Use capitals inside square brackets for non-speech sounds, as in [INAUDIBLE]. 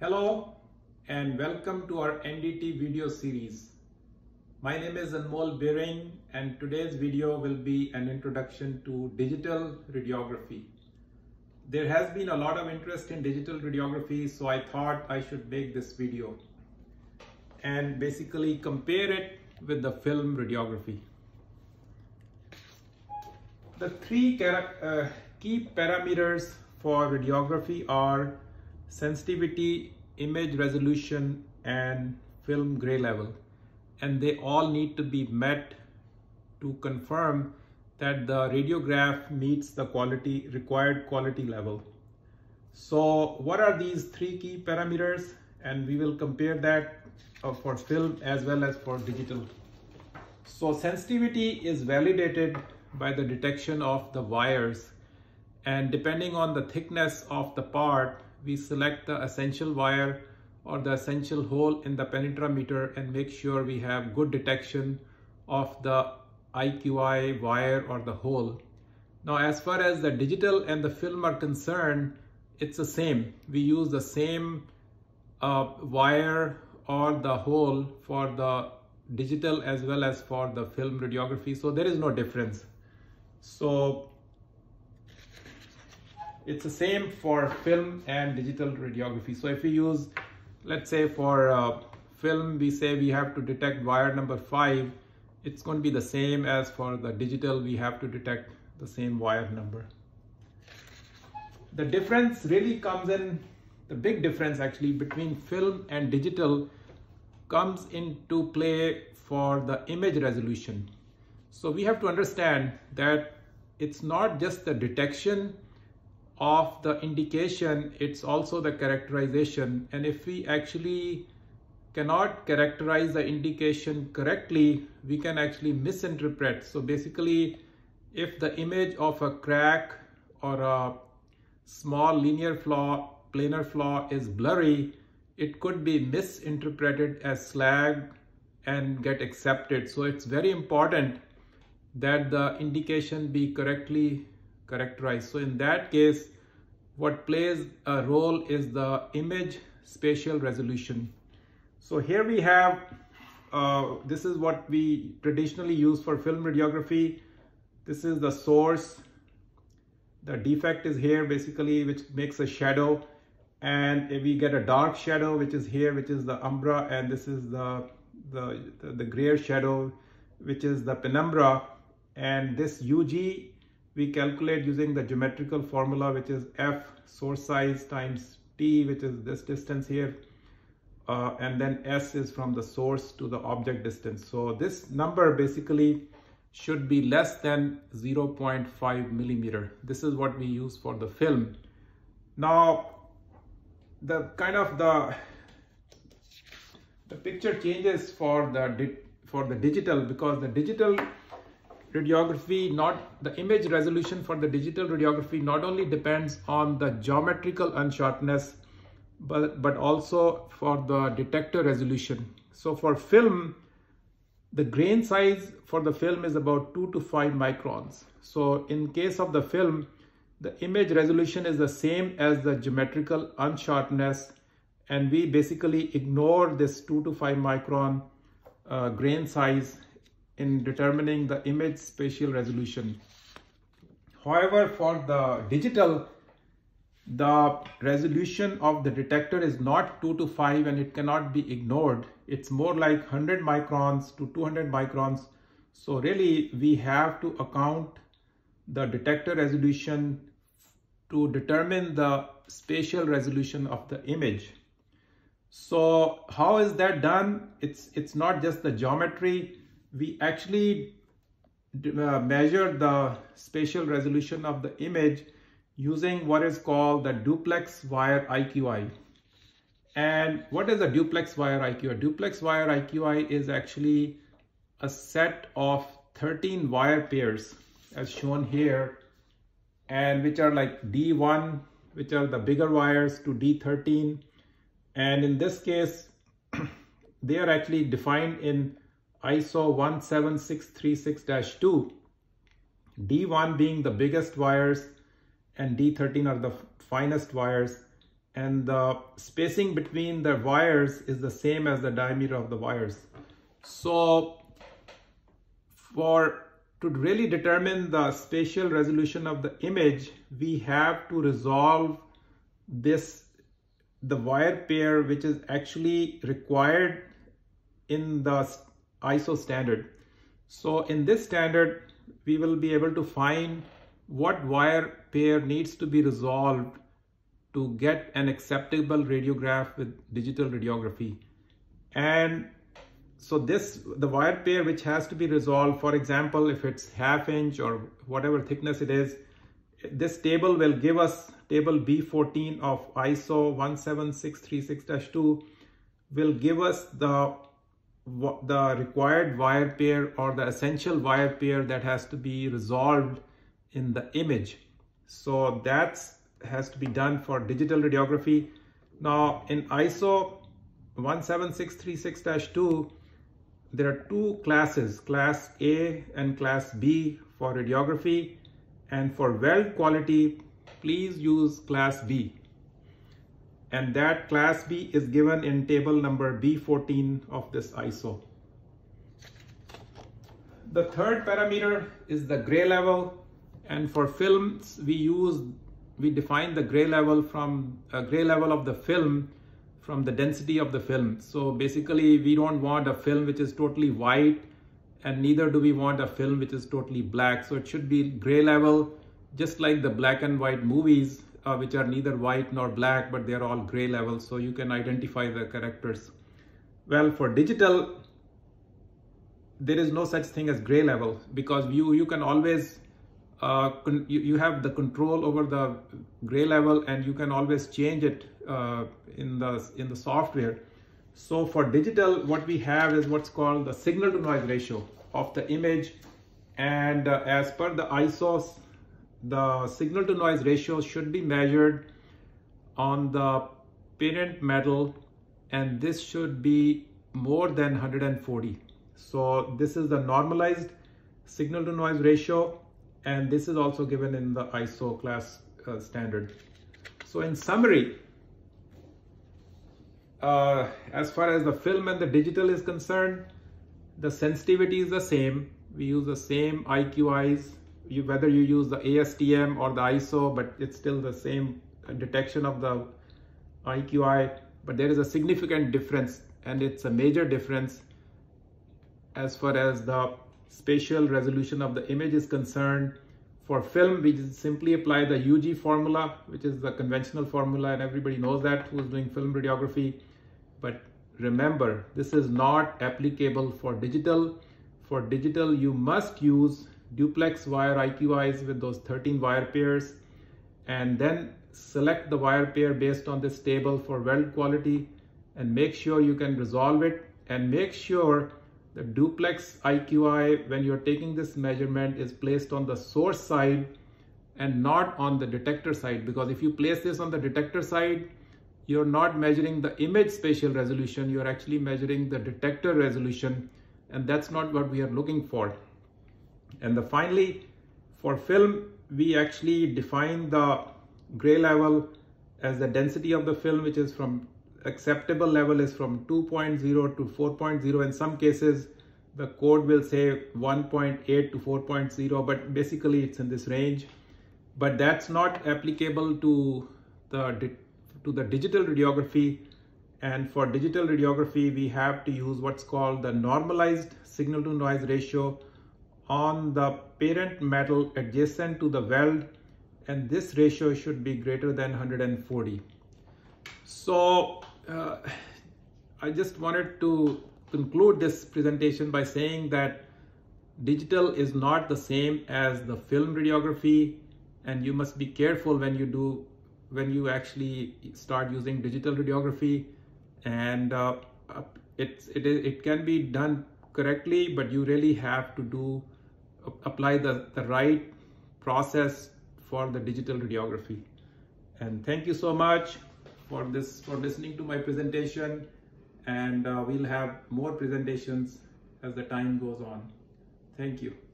Hello and welcome to our NDT video series. My name is Anmol Birring and today's video will be an introduction to digital radiography. There has been a lot of interest in digital radiography so I thought I should make this video and basically compare it with the film radiography. The three uh, key parameters for radiography are sensitivity, image resolution, and film gray level. And they all need to be met to confirm that the radiograph meets the quality required quality level. So what are these three key parameters? And we will compare that uh, for film as well as for digital. So sensitivity is validated by the detection of the wires and depending on the thickness of the part we select the essential wire or the essential hole in the penetrameter and make sure we have good detection of the IQI wire or the hole. Now as far as the digital and the film are concerned, it's the same. We use the same uh, wire or the hole for the digital as well as for the film radiography. So there is no difference. So it's the same for film and digital radiography. So if we use, let's say for uh, film, we say we have to detect wire number five, it's going to be the same as for the digital, we have to detect the same wire number. The difference really comes in, the big difference actually between film and digital comes into play for the image resolution. So we have to understand that it's not just the detection of the indication, it's also the characterization. And if we actually cannot characterize the indication correctly, we can actually misinterpret. So basically, if the image of a crack or a small linear flaw, planar flaw is blurry, it could be misinterpreted as slag and get accepted. So it's very important that the indication be correctly characterized. So in that case, what plays a role is the image spatial resolution. So here we have, uh, this is what we traditionally use for film radiography. This is the source. The defect is here basically, which makes a shadow. And we get a dark shadow, which is here, which is the umbra. And this is the, the, the, the grayer shadow, which is the penumbra. And this UG we calculate using the geometrical formula which is f source size times t which is this distance here uh, and then s is from the source to the object distance. So this number basically should be less than 0.5 millimeter. This is what we use for the film. Now the kind of the the picture changes for the for the digital because the digital radiography, not the image resolution for the digital radiography not only depends on the geometrical unsharpness, but, but also for the detector resolution. So for film, the grain size for the film is about 2 to 5 microns. So in case of the film, the image resolution is the same as the geometrical unsharpness and we basically ignore this 2 to 5 micron uh, grain size in determining the image spatial resolution. However, for the digital, the resolution of the detector is not 2 to 5 and it cannot be ignored. It's more like 100 microns to 200 microns. So really we have to account the detector resolution to determine the spatial resolution of the image. So how is that done? It's, it's not just the geometry, we actually uh, measure the spatial resolution of the image using what is called the duplex wire IQI. And what is a duplex wire IQI? Duplex wire IQI is actually a set of 13 wire pairs as shown here and which are like D1 which are the bigger wires to D13 and in this case [CLEARS THROAT] they are actually defined in ISO 17636-2, D1 being the biggest wires and D13 are the finest wires and the spacing between the wires is the same as the diameter of the wires. So for to really determine the spatial resolution of the image, we have to resolve this the wire pair which is actually required in the ISO standard. So in this standard, we will be able to find what wire pair needs to be resolved to get an acceptable radiograph with digital radiography. And so this, the wire pair which has to be resolved, for example, if it's half inch or whatever thickness it is, this table will give us table B14 of ISO 17636-2 will give us the the required wire pair or the essential wire pair that has to be resolved in the image. So that has to be done for digital radiography. Now in ISO 17636-2, there are two classes, class A and class B for radiography. And for weld quality, please use class B. And that class B is given in table number B14 of this ISO. The third parameter is the gray level. And for films, we use, we define the gray level from a gray level of the film from the density of the film. So basically we don't want a film which is totally white and neither do we want a film which is totally black. So it should be gray level, just like the black and white movies, uh, which are neither white nor black, but they're all gray level. So you can identify the characters. Well, for digital, there is no such thing as gray level because you, you can always uh, you, you have the control over the gray level and you can always change it uh, in the in the software. So for digital, what we have is what's called the signal to noise ratio of the image. And uh, as per the ISOs, the signal to noise ratio should be measured on the parent metal and this should be more than 140. So this is the normalized signal to noise ratio and this is also given in the ISO class uh, standard. So in summary, uh, as far as the film and the digital is concerned, the sensitivity is the same. We use the same IQIs, you, whether you use the ASTM or the ISO, but it's still the same detection of the IQI. But there is a significant difference and it's a major difference as far as the spatial resolution of the image is concerned. For film, we just simply apply the UG formula, which is the conventional formula, and everybody knows that who's doing film radiography. But remember, this is not applicable for digital. For digital, you must use duplex wire IQIs with those 13 wire pairs, and then select the wire pair based on this table for weld quality, and make sure you can resolve it, and make sure the duplex IQI, when you're taking this measurement, is placed on the source side and not on the detector side. Because if you place this on the detector side, you're not measuring the image spatial resolution, you're actually measuring the detector resolution, and that's not what we are looking for. And the finally, for film, we actually define the gray level as the density of the film, which is from acceptable level is from 2.0 to 4.0. In some cases, the code will say 1.8 to 4.0, but basically it's in this range. But that's not applicable to the to the digital radiography. And for digital radiography, we have to use what's called the normalized signal to noise ratio on the parent metal adjacent to the weld. And this ratio should be greater than 140. So uh, I just wanted to conclude this presentation by saying that digital is not the same as the film radiography and you must be careful when you do when you actually start using digital radiography and uh, it, it, it can be done correctly but you really have to do apply the, the right process for the digital radiography and thank you so much for this for listening to my presentation and uh, we'll have more presentations as the time goes on. Thank you.